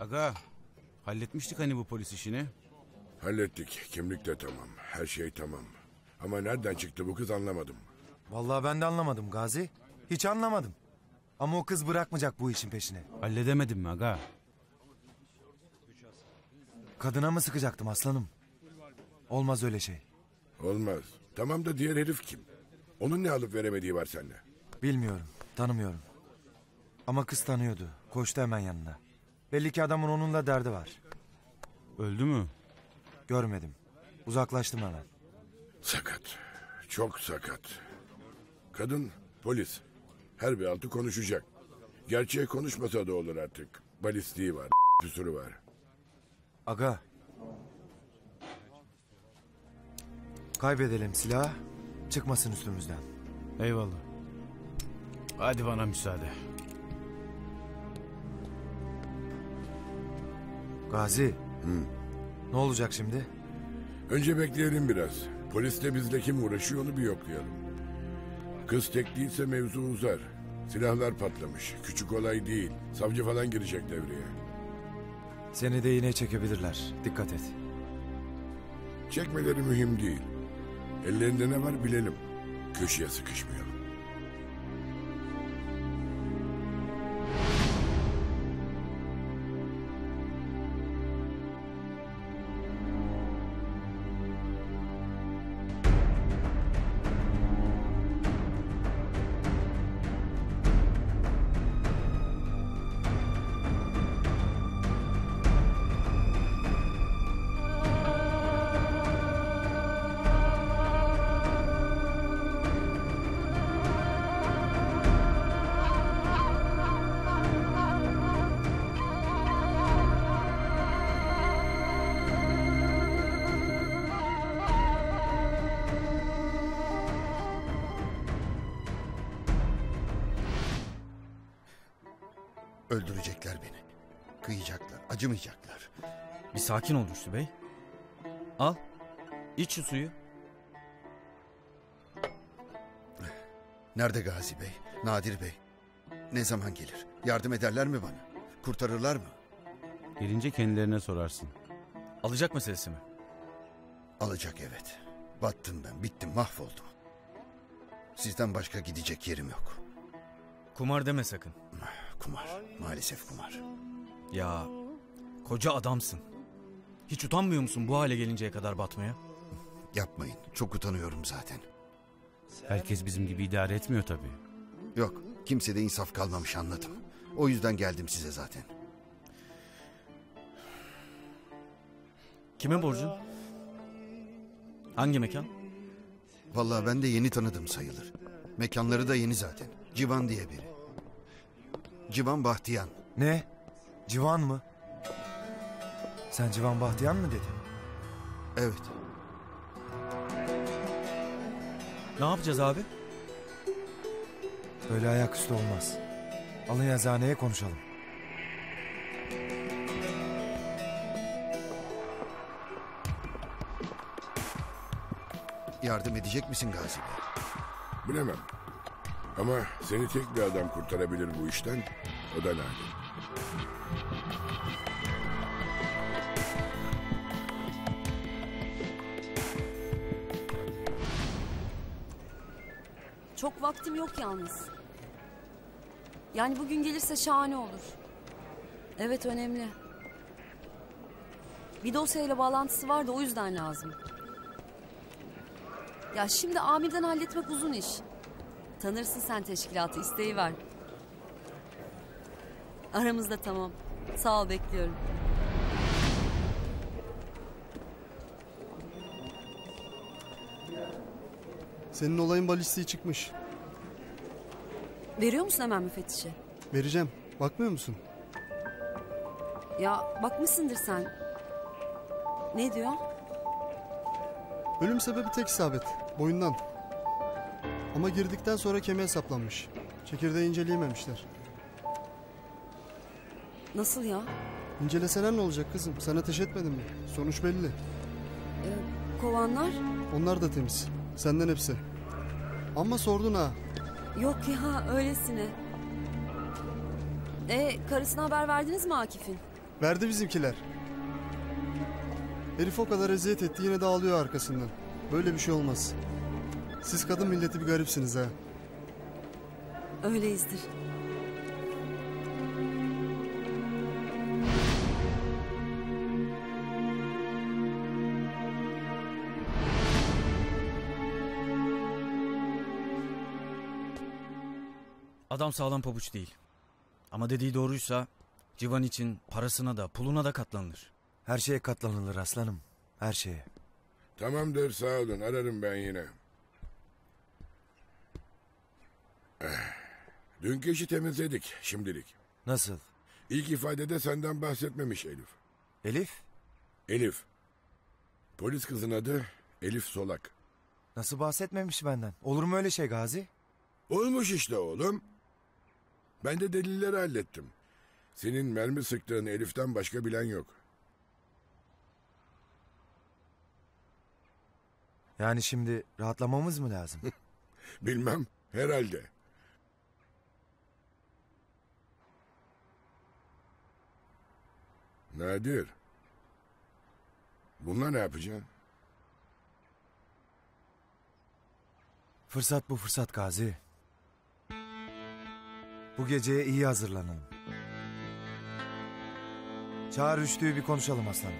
Aga halletmiştik hani bu polis işini. Hallettik. Kimlik de tamam. Her şey tamam. Ama nereden çıktı bu kız anlamadım. Vallahi ben de anlamadım Gazi. Hiç anlamadım. Ama o kız bırakmayacak bu işin peşini. Halledemedim mi aga? Kadına mı sıkacaktım aslanım? Olmaz öyle şey. Olmaz. Tamam da diğer herif kim? Onun ne alıp veremediği var sende. Bilmiyorum, tanımıyorum. Ama kız tanıyordu. Koştu hemen yanına. Belli ki adamın onunla derdi var. Öldü mü? Görmedim. Uzaklaştım hemen. Sakat. Çok sakat. Kadın polis. Her bir altı konuşacak. Gerçeği konuşmasa da olur artık. Balistiği var. Püsürü var. Aga. Kaybedelim silahı. Çıkmasın üstümüzden. Eyvallah. Hadi bana müsaade. Gazi. Ne olacak şimdi? Önce bekleyelim biraz. Polis de bizle kim uğraşıyor onu bir yoklayalım. Kız tek değilse mevzu uzar. Silahlar patlamış. Küçük olay değil. Savcı falan girecek devreye. Seni de yine çekebilirler. Dikkat et. Çekmeleri mühim değil. Ellerinde ne var bilelim. Köşeye sıkışmayalım. Öldürecekler beni. Kıyacaklar, acımayacaklar. Bir sakin ol Rüştü Bey. Al. İç şu suyu. Nerede Gazi Bey, Nadir Bey? Ne zaman gelir? Yardım ederler mi bana? Kurtarırlar mı? Gelince kendilerine sorarsın. Alacak meselesi mi? Alacak evet. Battım ben, bittim, mahvoldum. Sizden başka gidecek yerim yok. Kumar deme sakın. Kumar, maalesef kumar. Ya koca adamsın. Hiç utanmıyor musun bu hale gelinceye kadar batmaya? Yapmayın, çok utanıyorum zaten. Herkes bizim gibi idare etmiyor tabii. Yok, kimsede insaf kalmamış anladım. O yüzden geldim size zaten. Kime borcun? Hangi mekan? Vallahi ben de yeni tanıdım sayılır. Mekanları da yeni zaten. Civan diye biri. Civan Bahtiyan. Ne? Civan mı? Sen Civan Bahtiyan mı dedin? Evet. Ne yapacağız abi? Böyle ayaküstü olmaz. Alın yazıhaneye konuşalım. Yardım edecek misin Gazi Bey? Bilemem. Ama seni tek bir adam kurtarabilir bu işten. O da Nadir. Çok vaktim yok yalnız. Yani bugün gelirse şahane olur. Evet önemli. Bir dosyayla bağlantısı var da o yüzden lazım. Ya şimdi amirden halletmek uzun iş. Tanırsın sen teşkilatı isteği ver. Aramızda tamam. Sağ ol bekliyorum. Senin olayın balistiği çıkmış. Veriyor musun hemen müfettişe? Vereceğim. Bakmıyor musun? Ya bakmışsındır sen. Ne diyor? Ölüm sebebi tek isabet. Boyundan. Ama girdikten sonra kemiğe saplanmış. Çekirdeği inceleyememişler. Nasıl ya? İnceleseler ne olacak kızım? Sen ateş etmedin mi? Sonuç belli. Ee, kovanlar? Onlar da temiz. Senden hepsi. Ama sordun ha. Yok ya öylesine. E karısına haber verdiniz mi Akif'in? Verdi bizimkiler. Herif o kadar eziyet etti yine de ağlıyor arkasından. Böyle bir şey olmaz. Siz kadın milleti bir garipsiniz ha. Öyleyizdir. Adam sağlam pabuç değil. Ama dediği doğruysa Civan için parasına da puluna da katlanılır. Her şeye katlanılır aslanım. Her şeye. Tamamdır sağ olun ararım ben yine. Dünkü işi temizledik şimdilik. Nasıl? İlk ifadede senden bahsetmemiş Elif. Elif? Elif. Polis kızın adı Elif Solak. Nasıl bahsetmemiş benden? Olur mu öyle şey Gazi? Olmuş işte oğlum. Ben de delilleri hallettim. Senin mermi sıktığın Elif'ten başka bilen yok. Yani şimdi rahatlamamız mı lazım? Bilmem herhalde. Nadir. Bunlar ne yapacaksın? fırsat bu fırsat Gazi. Bu geceye iyi hazırlanalım. Çağır Rüştü'yü bir konuşalım aslanım.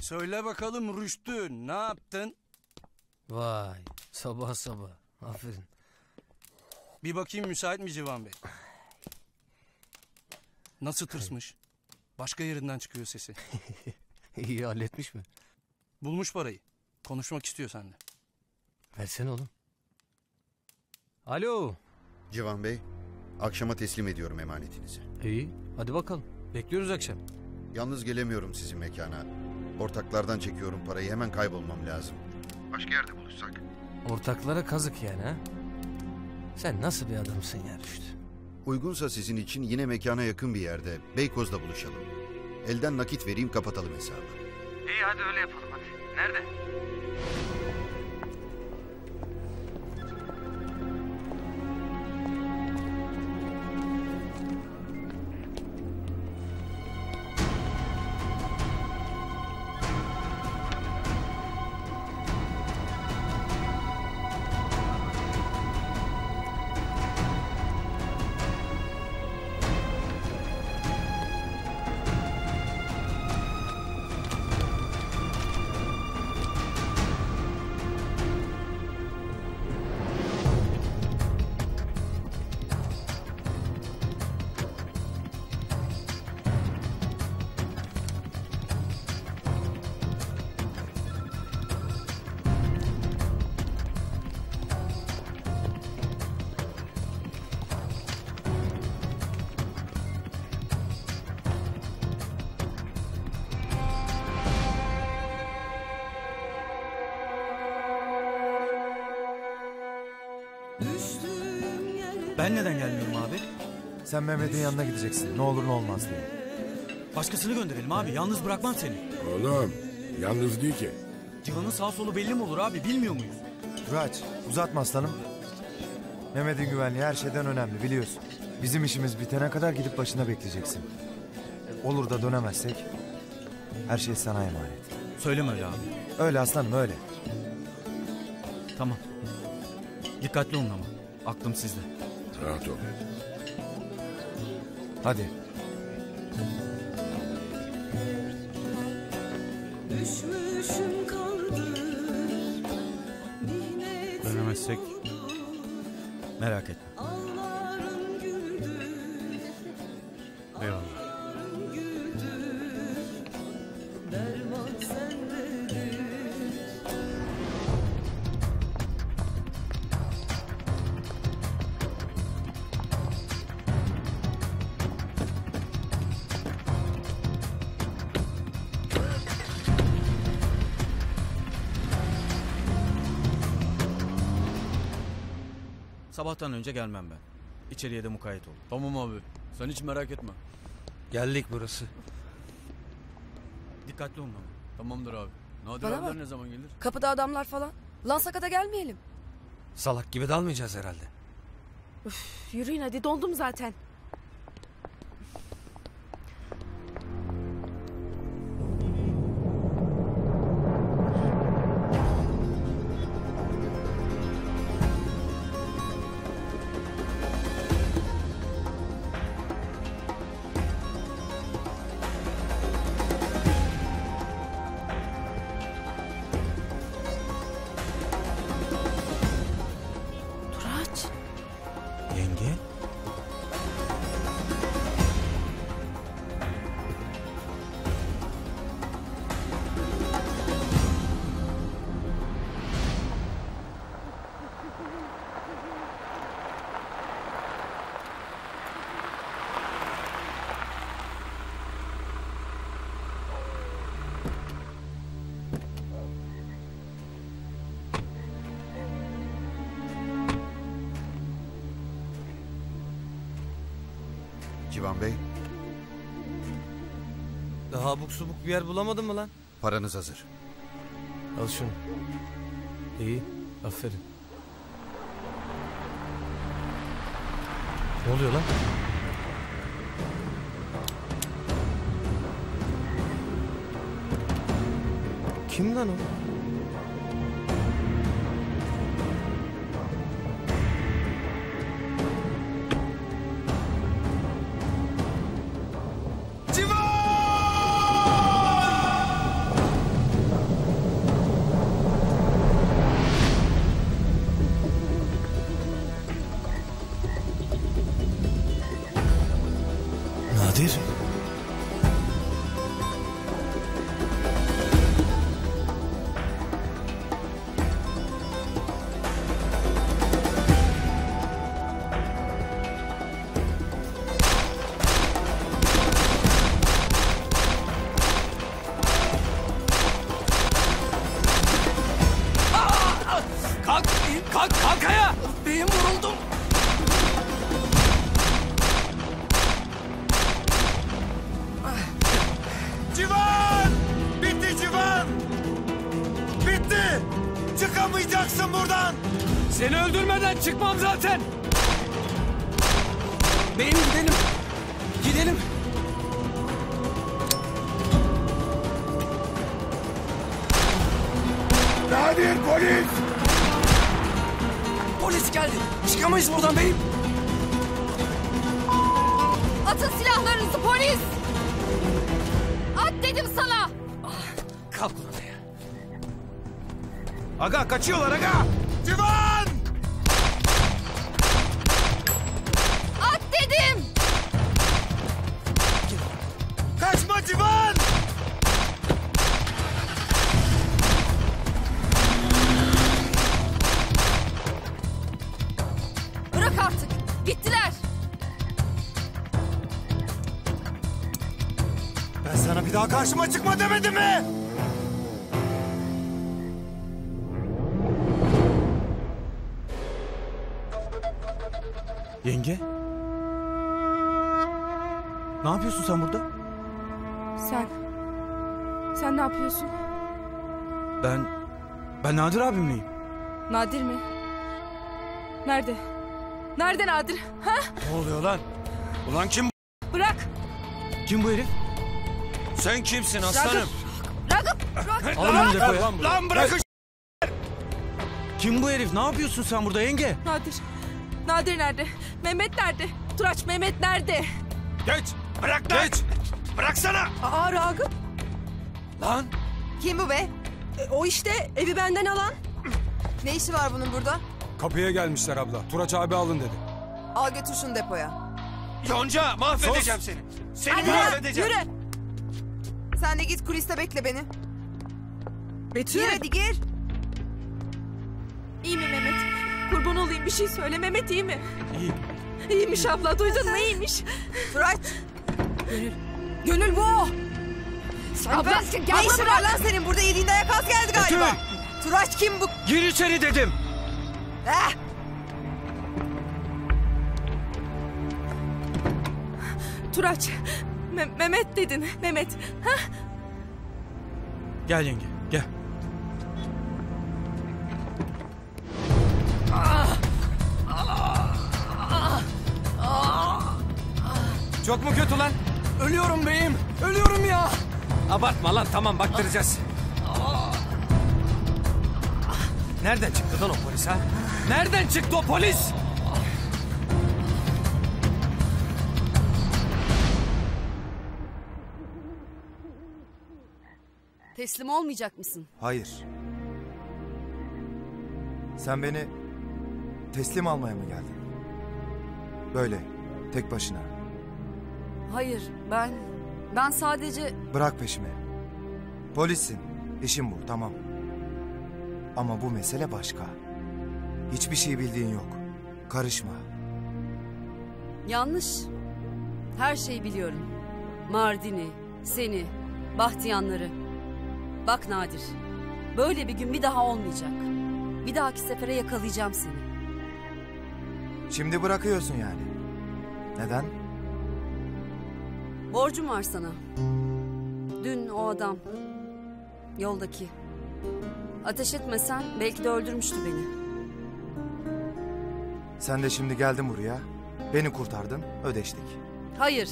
Söyle bakalım Rüştü ne yaptın? Vay sabah sabah. Aferin. Bir bakayım müsait mi Civan Bey? Nasıl tırsmış? Başka yerinden çıkıyor sesi. İyi halletmiş mi? Bulmuş parayı. Konuşmak istiyor seninle. Versene oğlum. Alo. Civan Bey, akşama teslim ediyorum emanetinizi. İyi hadi bakalım. Bekliyoruz akşam. Yalnız gelemiyorum sizin mekana. Ortaklardan çekiyorum parayı hemen kaybolmam lazım. Başka yerde buluşsak. Ortaklara kazık yani ha? Sen nasıl bir adamsın ya Rüştü? Uygunsa sizin için yine mekana yakın bir yerde Beykoz'da buluşalım. Elden nakit vereyim kapatalım hesabı. İyi hadi öyle yapalım hadi. Nerede? Ben neden gelmiyorum abi? Sen Mehmet'in yanına gideceksin. Ne olur ne olmaz diye. Başkasını gönderelim abi. Yalnız bırakmam seni. Oğlum yalnız değil ki. Civan'ın sağ solu belli mi olur abi? Bilmiyor muyuz? Turaç uzatma aslanım. Mehmet'in güvenliği her şeyden önemli biliyorsun. Bizim işimiz bitene kadar gidip başına bekleyeceksin. Olur da dönemezsek her şey sana emanet. Söyleme öyle abi. Öyle aslanım öyle. Tamam. Dikkatli olun ama. Aklım sizde. Rahat ol. Hadi. Düşmüşüm Dönemezsek Merak etme. Eyvallah. Sabahtan önce gelmem ben. İçeriye de mukayyet ol. Tamam abi. Sen hiç merak etme. Geldik burası. Dikkatli olun ama. Tamamdır abi. Nadir Bana abiler bak. ne zaman gelir? Kapıda adamlar falan. Lan sakata gelmeyelim. Salak gibi dalmayacağız herhalde. Yürüyün hadi dondum zaten. Civan Bey, Daha abuk subuk bir yer bulamadın mı lan? paranız hazır. Al şunu. İyi. Aferin. Ne oluyor lan? Kim lan o? Zaten. Beyim gidelim. Gidelim. Nadir polis! Polis geldi. Çıkamayız buradan beyim. Atın silahlarınızı polis! At dedim sana! Kalk ulan ayağa. Aga kaçıyorlar aga! Civan! Karşıma çıkma demedim mi? Yenge? Ne yapıyorsun sen burada? Sen. Sen ne yapıyorsun? Ben... Ben Nadir abimleyim. Nadir mi? Nerede? Nerede Nadir? Ha? Ne oluyor lan? Ulan kim? Bırak. Kim bu herif? Sen kimsin aslanım? Ragıp. Ragıp. Alın bunu depoya. Lan bırakın! Kim bu herif? Ne yapıyorsun sen burada yenge? Nadir. Nadir nerede? Mehmet nerede? Turaç Mehmet nerede? Geç! Bırak lan! Geç! Bıraksana! Aa Ragıp. Lan! Kim bu be? E, o işte evi benden alan. Ne işi var bunun burada? Kapıya gelmişler abla. Turaç abi alın dedi. Al götür şunu depoya. Yonca mahvedeceğim seni. Seni Hadi mahvedeceğim. yürü. Sen de git kuliste bekle beni. Betül. Gir hadi gir. İyi mi Mehmet? Kurban olayım bir şey söyle. Mehmet iyi mi? İyi. İyiymiş abla duydun mu iyiymiş. Turaç. Gönül. Gönül bu. Abla ne gel işin var lan senin? Burada yediğin dayak az geldi galiba. Turaç kim bu? Gir içeri dedim. Eh. Turaç. Me Mehmet dedin. Mehmet. Ha? Gel yenge gel. Çok mu kötü lan? Ölüyorum beyim. Ölüyorum ya. Abartma lan tamam baktıracağız. Nereden çıktı lan o polis ha? Nereden çıktı o polis? Teslim olmayacak mısın? Hayır. Sen beni teslim almaya mı geldin? Böyle, tek başına. Hayır ben... Ben sadece... Bırak peşimi. Polissin, işin bu, tamam. Ama bu mesele başka. Hiçbir şey bildiğin yok. Karışma. Yanlış. Her şeyi biliyorum. Mardin'i, seni, Bahtiyanları. Bak Nadir, böyle bir gün bir daha olmayacak. Bir dahaki sefere yakalayacağım seni. Şimdi bırakıyorsun yani. Neden? Borcum var sana. Dün o adam, yoldaki. Ateş etmesen belki de öldürmüştü beni. Sen de şimdi geldin buraya. Beni kurtardın, ödeştik. Hayır,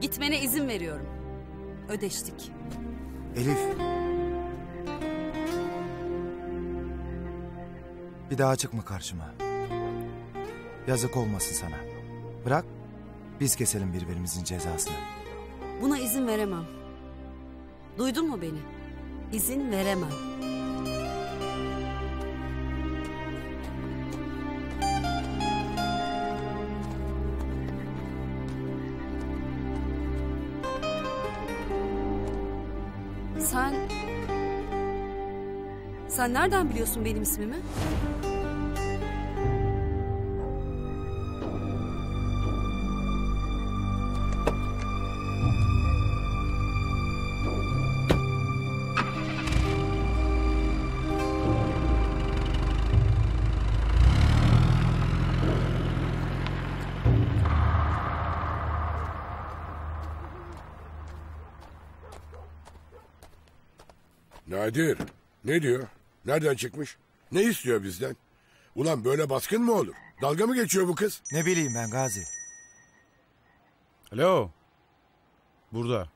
gitmene izin veriyorum. Ödeştik. Elif. Bir daha çıkma karşıma. Yazık olmasın sana. Bırak, biz keselim birbirimizin cezasını. Buna izin veremem. Duydun mu beni? İzin veremem. Sen nereden biliyorsun benim ismimi? Nadir, ne diyor? Nereden çıkmış? Ne istiyor bizden? Ulan böyle baskın mı olur? Dalga mı geçiyor bu kız? Ne bileyim ben Gazi. Alo. Burada.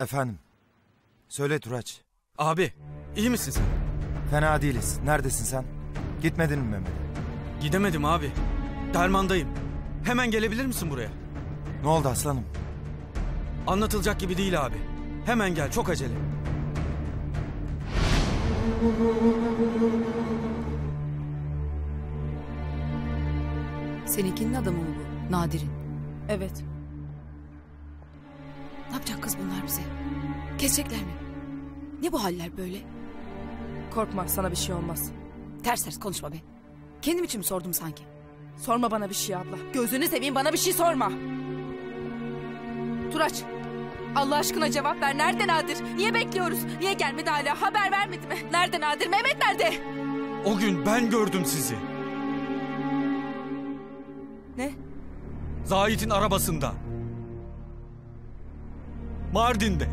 Efendim. Söyle Turaç. Abi iyi misin sen? Fena değiliz. Neredesin sen? Gitmedin mi Mehmet? Gidemedim abi. Dermandayım. Hemen gelebilir misin buraya? Ne oldu aslanım? Anlatılacak gibi değil abi. Hemen gel çok acele. Seninkinin adamı mı bu? Nadir'in. Evet. Ne yapacak kız bunlar bize? Kesecekler mi? Ne bu haller böyle? Korkma sana bir şey olmaz. Ters ters konuşma be. Kendim için mi sordum sanki? Sorma bana bir şey abla. Gözünü seveyim bana bir şey sorma. Turaç. Allah aşkına cevap ver. Nerede Nadir? Niye bekliyoruz? Niye gelmedi hala? Haber vermedi mi? Nerede Nadir? Mehmet nerede? O gün ben gördüm sizi. Ne? Zahit'in arabasında. Mardin'de.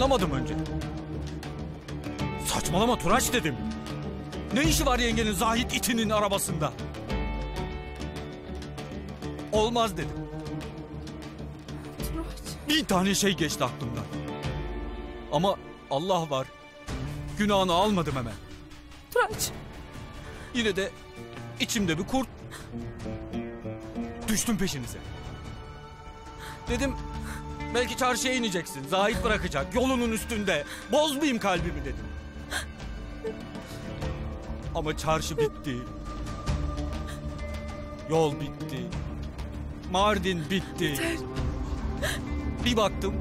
İnanamadım önce. Saçmalama Turaç dedim. Ne işi var yengenin Zahit itinin arabasında? Olmaz dedim. Bin tane şey geçti aklımdan. Ama Allah var. Günahını almadım hemen. Turaç. Yine de içimde bir kurt. Düştüm peşinize. Dedim belki çarşıya ineceksin. Zahit bırakacak yolunun üstünde. Bozmayayım kalbimi dedim. Ama çarşı bitti. Yol bitti. Mardin bitti. Bir baktım.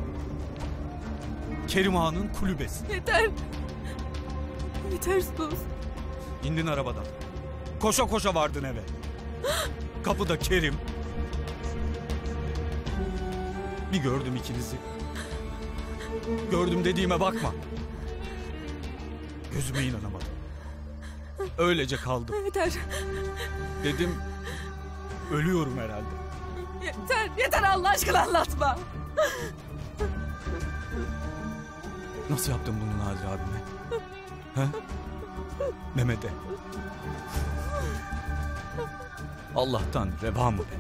Kerim Ağa'nın kulübesi. Yeter. Yeter sus. İndin arabadan. Koşa koşa vardın eve. Kapıda Kerim. Bir gördüm ikinizi. Gördüm dediğime bakma. Gözüme inanamadım. Öylece kaldım. Yeter. Dedim ölüyorum herhalde. Yeter. Yeter Allah aşkına anlatma. Nasıl yaptın bunu Nadir abime? He? Mehmet'e. Allah'tan reva mı be?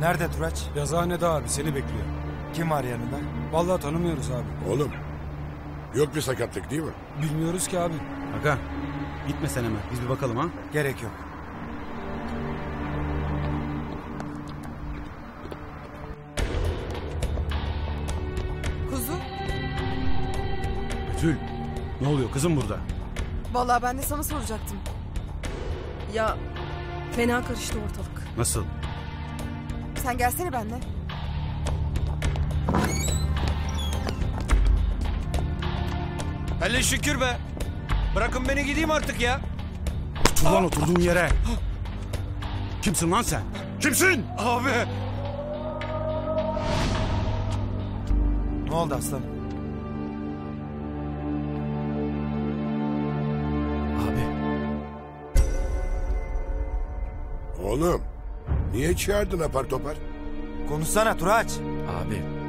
Nerede Turaç? Yazıhanede abi seni bekliyor. Kim var yanında? Vallahi tanımıyoruz abi. Oğlum yok bir sakatlık değil mi? Bilmiyoruz ki abi. Aga gitme sen hemen. Biz bir bakalım ha. Gerek yok. Kuzu. Betül ne oluyor kızım burada? Vallahi ben de sana soracaktım. Ya fena karıştı ortalık. Nasıl? Sen gelsene benimle. Hele şükür be. Bırakın beni gideyim artık ya. Otur lan oturduğun yere. Kimsin lan sen? Kimsin? Abi. Ne oldu aslanım? Abi Oğlum niye çağırdın apar topar? Konuşsana Turaç. Abi